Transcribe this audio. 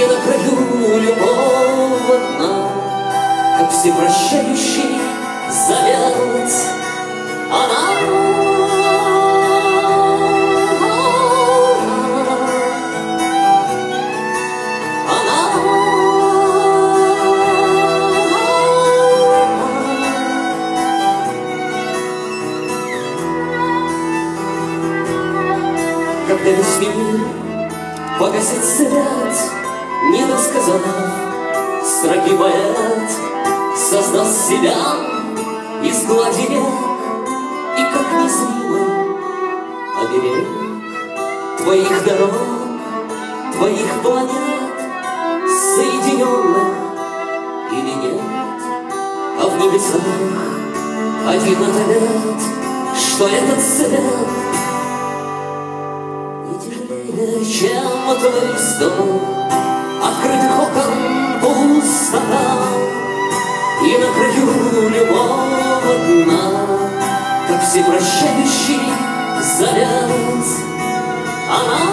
И на краю любого дна, Как всепрощающий завет, Она. Когда весь мир погасит свет, Не досказав строки поэт, Создаст себя из глади И как незримый оберег Твоих дорог, твоих планет, Соединенных или нет, А в небесах один ответ, Что этот свет не тяжелее, чем твой вздох пустота И на краю любого дна Как всепрощающий завет Она